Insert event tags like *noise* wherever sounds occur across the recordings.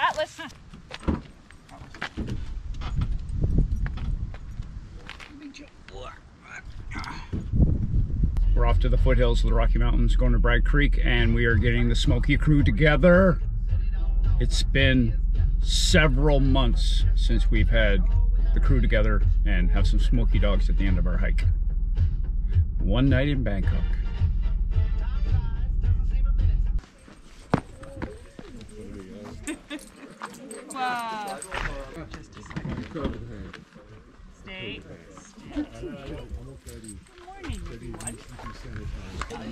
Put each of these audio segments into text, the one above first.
Atlas. We're off to the foothills of the Rocky Mountains, going to Bragg Creek, and we are getting the Smoky crew together. It's been several months since we've had the crew together and have some smoky dogs at the end of our hike. One night in Bangkok. Wow. Stay. Good morning, everyone.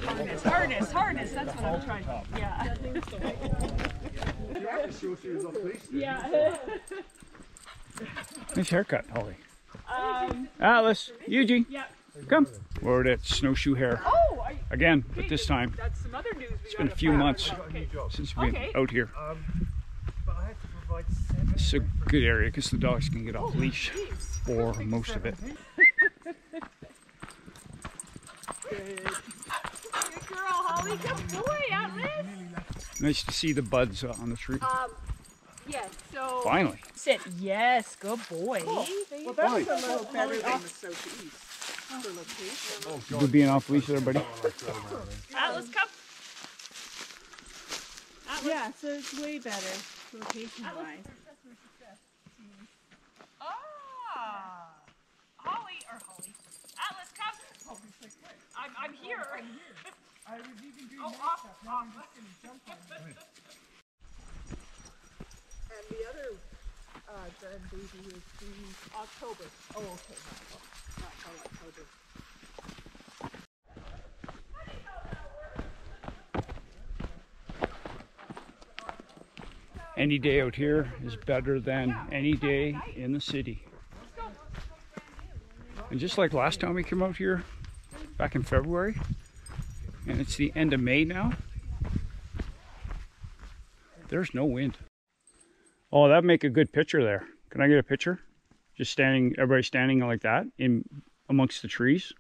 Harness, harness, harness. That's what I'm trying. Yeah. Yeah. Nice haircut, Holly. Um, Atlas, Eugene, yeah. come. We're at Snowshoe Hare Oh, I, again, but this time that's some other news. it's been a few months Okay. since we've been Okay. out here. It's a good area because the dogs can get off leash for most of it. Good girl, Holly. Good boy, Atlas. Nice to see the buds uh, on the tree. Um, yes. So Finally. sit. Yes. Good boy. Well, that was a little better than the southeast for location. Good being off leash there, buddy. Atlas, come. Yeah, so it's way better location wise. Ah, Holly or Holly. Atlas, come. I'm, I'm here. Oh, off, off. *laughs* And the other uh, grandbaby is due October. Oh, okay, not, not till October. Any day out here is better than any day in the city. And just like last time we came out here, back in February, and it's the end of May now, there's no wind. Oh, that'd make a good picture there. Can I get a picture? Just standing, everybody standing like that in amongst the trees.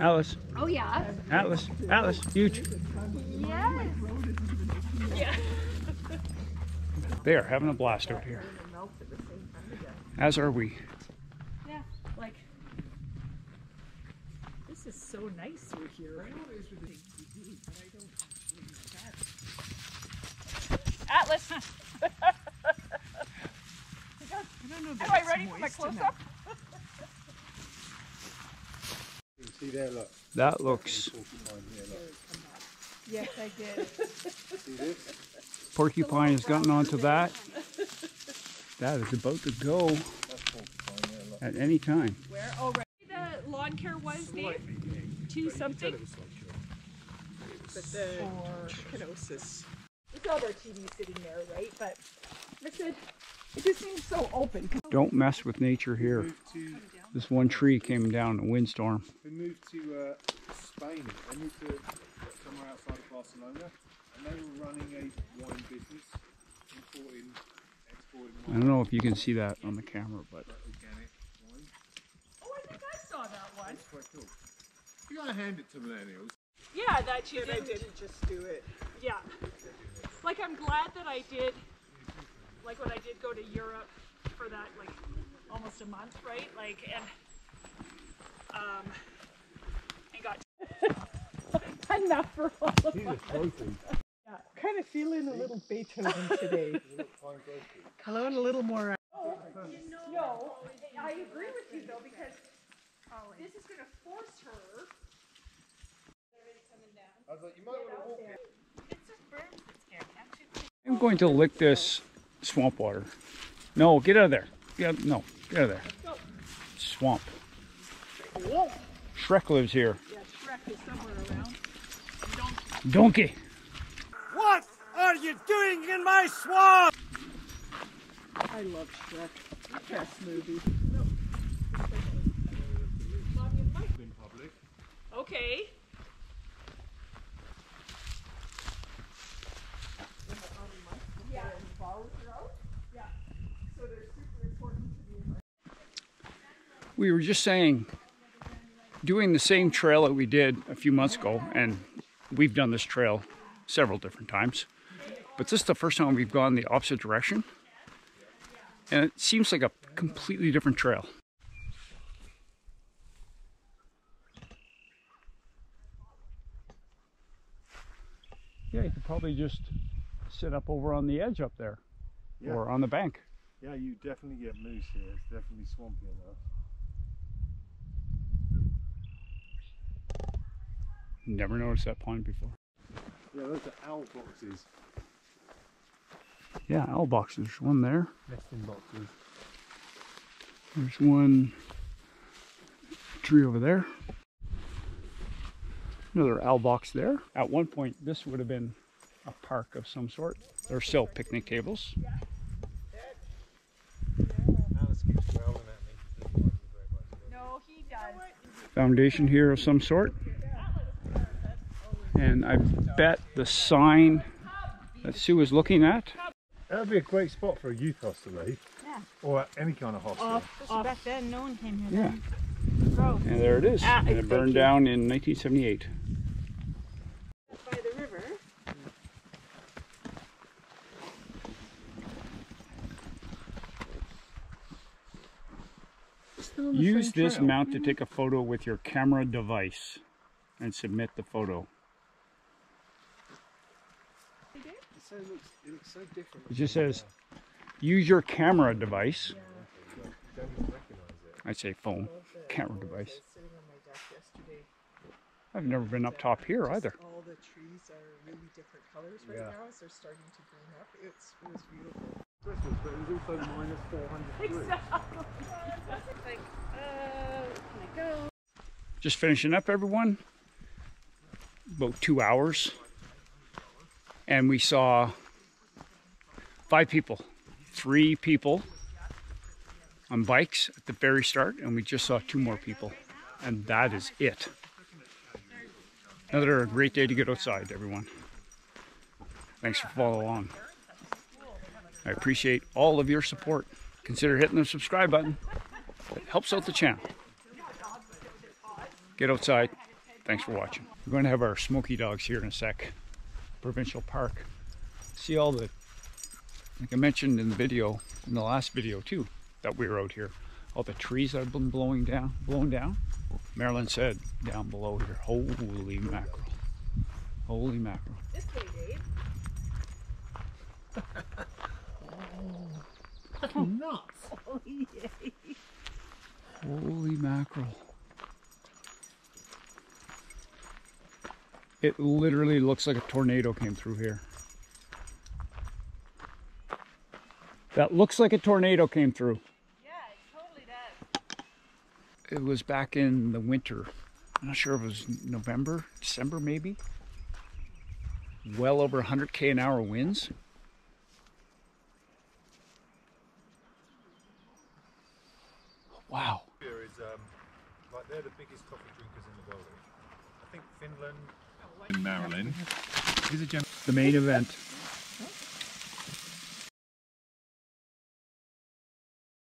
Alice, Oh yeah. Atlas, Atlas, huge. Yes. Yeah. They are having a blast out here. As are we. Yeah. Like. This is so nice through here. Atlas. *laughs* Am I ready for my close-up? See there, look. That looks Porcupine. Yes, I did. Porcupine has gotten onto that. That is about to go That's porcupine there, look. at any time. Where? Oh, right. The lawn care was, Dave? Two something? But the kenosis. We saw their TV sitting there, right? But I said, it just seems so open. Don't mess with nature here. Moved to, This one tree came down in a windstorm. we moved to uh, Spain. They moved to somewhere outside of Barcelona, and they were running a wine business, importing, exporting I don't know if you can see that on the camera, but organic wine. Oh, I think I saw that one. It's quite cool. You gotta hand it to millennials. Yeah, that you That I didn't. didn't just do it. Yeah. Like I'm glad that I did like when I did go to Europe for that like almost a month, right? Like and um and got *laughs* enough for all of us. Yeah, kind of feeling a little Beethoven today. *laughs* Hello, a little more. No, I agree with you though because this is gonna force her. I was like, you might want to walk it. It's just birds that scare can't you? I'm going to lick this swamp water. No, get out of there. Get out, no, get out of there. Swamp. Shrek lives here. Yeah, Shrek is somewhere around. Donkey. What are you doing in my swamp? I love Shrek. Best movie. Okay. We were just saying, doing the same trail that we did a few months ago, and we've done this trail several different times, but this is the first time we've gone the opposite direction, and it seems like a completely different trail. Yeah, you could probably just sit up over on the edge up there, Yeah. or on the bank. Yeah, you definitely get moose here. It's definitely swampy enough. Never noticed that pond before. Yeah, those are owl boxes. Yeah, owl boxes. There's one there. Nesting boxes. There's one tree over there. Another owl box there. At one point, this would have been a park of some sort. There's still picnic tables. Alice keeps growling at me. No, he does. Foundation here of some sort. And I bet the sign that Sue was looking at. That would be a great spot for a youth hostel, eh? Yeah. Or any kind of hostel. Off, back then, no one came here. Yeah. Then. Gross. And there it is. Ah, and it burned down in 1978. By the river. Still the Use this trail. mount to take a photo with your camera device and submit the photo. It, looks, it looks so different. It just says, use your camera device. You don't even recognise it. I'd say phone, camera device. sitting on my deck yesterday. I've never been up top here either. All the trees are really different colors right Yeah. now as they're starting to green up. It's it was beautiful. Christmas, but it was also minus 400 degrees. Uh, I go? Just finishing up, everyone. About two hours. And we saw five people, three people on bikes at the very start, and we just saw two more people. And that is it. Another great day to get outside, everyone. Thanks for following along. I appreciate all of your support. Consider hitting the subscribe button. It helps out the channel get outside. Thanks for watching. We're going to have our smoky dogs here in a sec. Provincial Park. See all the, like I mentioned in the video, in the last video too, that we were out here. All the trees that have been blowing down, blown down. Marilyn said down below here, holy mackerel. Holy mackerel. This way, Dave. *laughs* *laughs* Oh, holy mackerel. It literally looks like a tornado came through here. That looks like a tornado came through. Yeah, it totally does. It was back in the winter. I'm not sure if it was November, December maybe. Well over 100k an hour winds. Wow. Here is, um, like they're the biggest coffee drinkers in the world. I think Finland. In Maryland. Here's a gem. The main event.